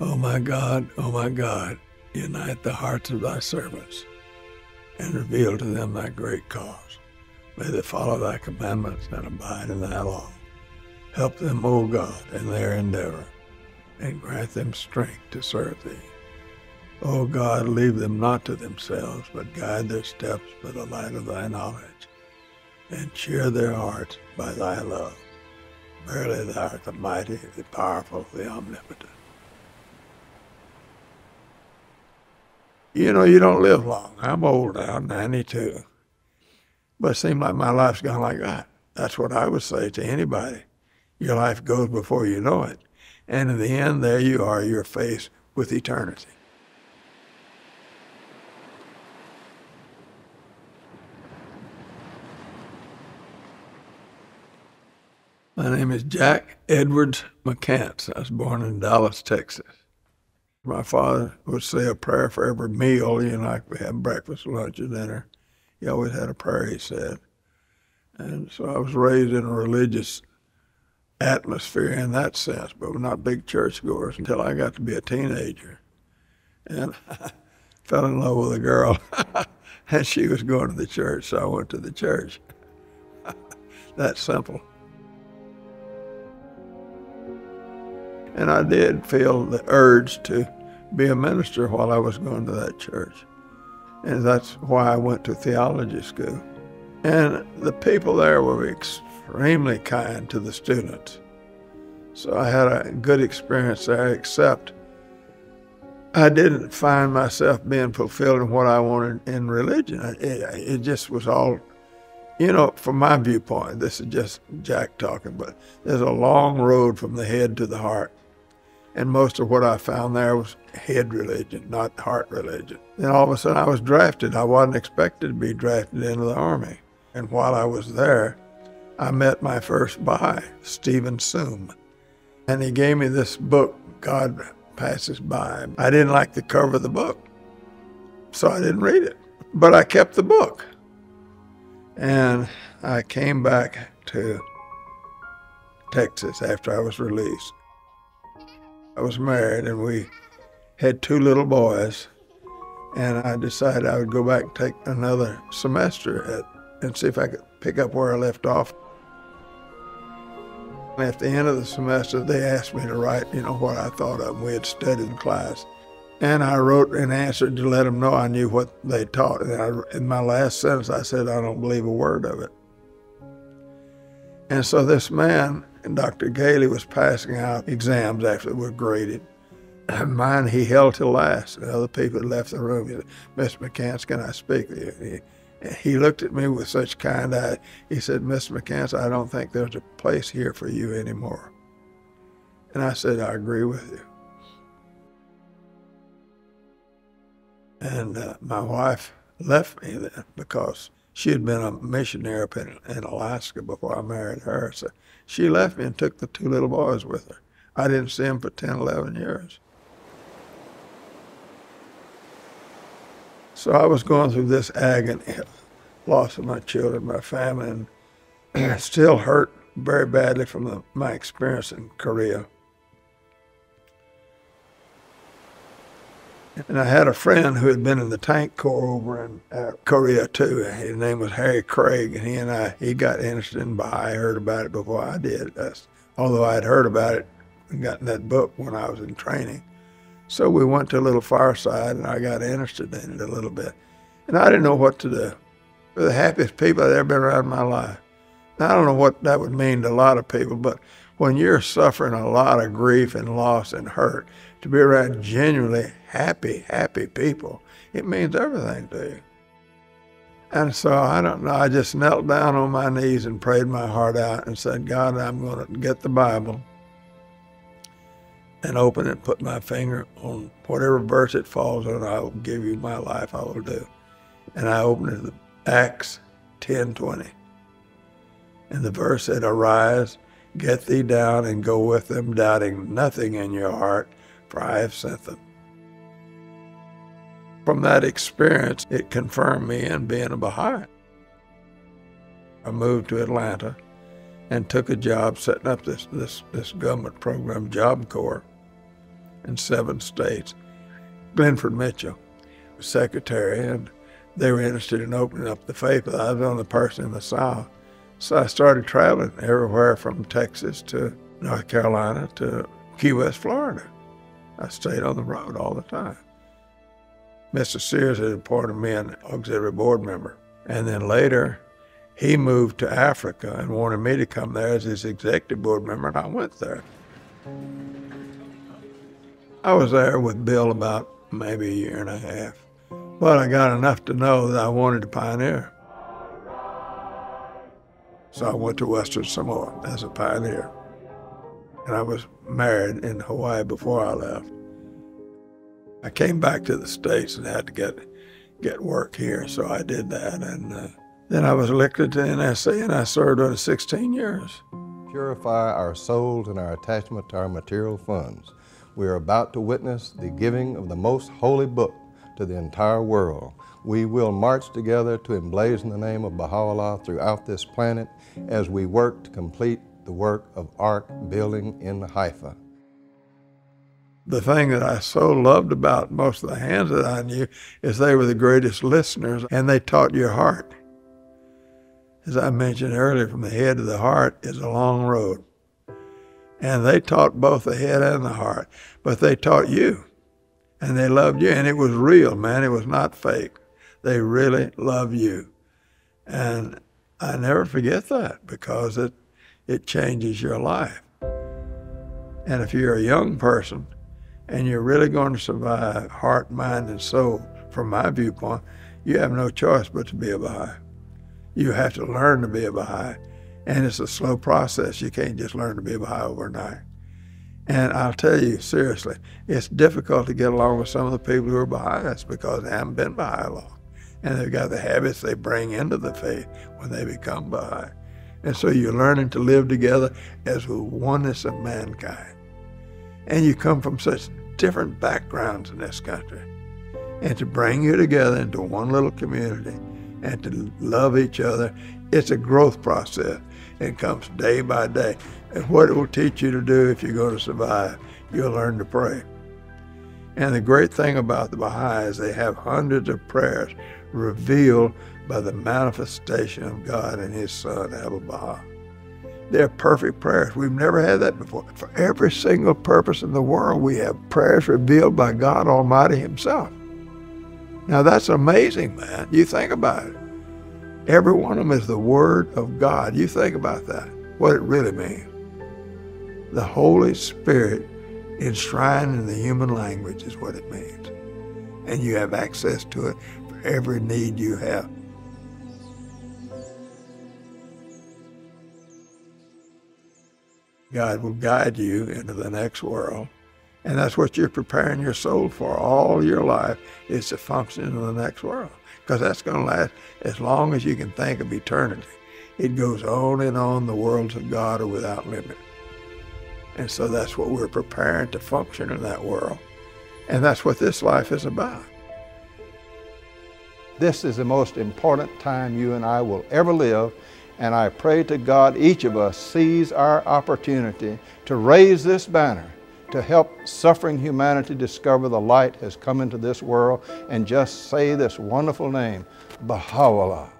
O my God, O my God, unite the hearts of thy servants and reveal to them thy great cause. May they follow thy commandments and abide in thy law. Help them, O God, in their endeavor, and grant them strength to serve thee. O God, leave them not to themselves, but guide their steps by the light of thy knowledge, and cheer their hearts by thy love. Verily thou art the mighty, the powerful, the omnipotent. You know, you don't live long. I'm old now, 92. But it seems like my life's gone like that. That's what I would say to anybody. Your life goes before you know it. And in the end, there you are, you're faced with eternity. My name is Jack Edwards McCants. I was born in Dallas, Texas. My father would say a prayer for every meal, you know, like we had breakfast, lunch, and dinner. He always had a prayer, he said. And so I was raised in a religious atmosphere in that sense, but we're not big churchgoers until I got to be a teenager. And I fell in love with a girl, and she was going to the church, so I went to the church. that simple. And I did feel the urge to be a minister while I was going to that church. And that's why I went to theology school. And the people there were extremely kind to the students. So I had a good experience there, except I didn't find myself being fulfilled in what I wanted in religion. It, it just was all, you know, from my viewpoint, this is just Jack talking, but there's a long road from the head to the heart. And most of what I found there was head religion, not heart religion. Then all of a sudden I was drafted. I wasn't expected to be drafted into the Army. And while I was there, I met my first Baha'i, Stephen Soom. And he gave me this book, God Passes By. I didn't like the cover of the book, so I didn't read it. But I kept the book. And I came back to Texas after I was released. I was married and we had two little boys. And I decided I would go back and take another semester at, and see if I could pick up where I left off. At the end of the semester, they asked me to write, you know, what I thought of. We had studied in class. And I wrote an answer to let them know I knew what they taught. And I, in my last sentence, I said, I don't believe a word of it. And so this man and Dr. Gailey was passing out exams after they were graded. And Mine he held till last. And other people had left the room. He said, Mr. McCants, can I speak with you? He, he looked at me with such kind eye. He said, Mr. McCants, I don't think there's a place here for you anymore. And I said, I agree with you. And uh, my wife left me then because she had been a missionary up in, in Alaska before I married her. So she left me and took the two little boys with her. I didn't see them for 10, 11 years. So I was going through this agony, loss of my children, my family, and still hurt very badly from the, my experience in Korea. And I had a friend who had been in the tank corps over in uh, Korea too. His name was Harry Craig, and he and I he got interested in Baha'i. I heard about it before I did. That's, although I had heard about it and gotten that book when I was in training. So we went to a little fireside, and I got interested in it a little bit. And I didn't know what to do. They're the happiest people I'd ever been around in my life. Now, I don't know what that would mean to a lot of people, but when you're suffering a lot of grief and loss and hurt, to be around genuinely happy, happy people, it means everything to you. And so I don't know, I just knelt down on my knees and prayed my heart out and said, God, I'm going to get the Bible and open it, put my finger on whatever verse it falls on, I will give you my life, I will do. And I opened it, to Acts 10:20. And the verse said, Arise, get thee down, and go with them, doubting nothing in your heart, for I have sent them. From that experience, it confirmed me in being a Baha'i. I moved to Atlanta and took a job setting up this, this, this government program, Job Corps. in seven states. Glenford Mitchell was secretary, and they were interested in opening up the faith, I was the only person in the South. So I started traveling everywhere from Texas to North Carolina to Key West, Florida. I stayed on the road all the time. Mr. Sears had appointed me an auxiliary board member. And then later, he moved to Africa and wanted me to come there as his executive board member, and I went there. I was there with Bill about maybe a year and a half, but I got enough to know that I wanted to pioneer. So I went to Western Samoa as a pioneer. And I was married in Hawaii before I left. I came back to the States and had to get get work here, so I did that. And uh, then I was elected to NSA and I served under 16 years. Purify our souls and our attachment to our material funds. We are about to witness the giving of the most holy book to the entire world. We will march together to emblazon the name of Baha'u'llah throughout this planet as we work to complete the work of arc building in Haifa. The thing that I so loved about most of the hands that I knew is they were the greatest listeners and they taught your heart. As I mentioned earlier, from the head to the heart is a long road. And they taught both the head and the heart, but they taught you. And they loved you, and it was real, man. It was not fake. They really love you. And I never forget that because it it changes your life. And if you're a young person and you're really going to survive heart, mind, and soul, from my viewpoint, you have no choice but to be a Baha'i. You have to learn to be a Baha'i. And it's a slow process. You can't just learn to be a Baha'i overnight. And I'll tell you, seriously, it's difficult to get along with some of the people who are Baha'is because they haven't been Baha'i long. And they've got the habits they bring into the faith when they become Baha'i. And so you're learning to live together as the oneness of mankind. And you come from such different backgrounds in this country. And to bring you together into one little community and to love each other, it's a growth process. It comes day by day. And what it will teach you to do if you're going to survive, you'll learn to pray. And the great thing about the Baha'is, they have hundreds of prayers revealed by the manifestation of God and His Son, Abdu'l-Baha. They're perfect prayers. We've never had that before. For every single purpose in the world, we have prayers revealed by God Almighty Himself. Now that's amazing, man. You think about it. Every one of them is the Word of God. You think about that, what it really means. The Holy Spirit enshrined in the human language is what it means. And you have access to it every need you have. God will guide you into the next world. And that's what you're preparing your soul for all your life is to function in the next world. Because that's going to last as long as you can think of eternity. It goes on and on. The worlds of God are without limit. And so that's what we're preparing to function in that world. And that's what this life is about. This is the most important time you and I will ever live and I pray to God each of us seize our opportunity to raise this banner to help suffering humanity discover the light has come into this world and just say this wonderful name, Baha'u'llah.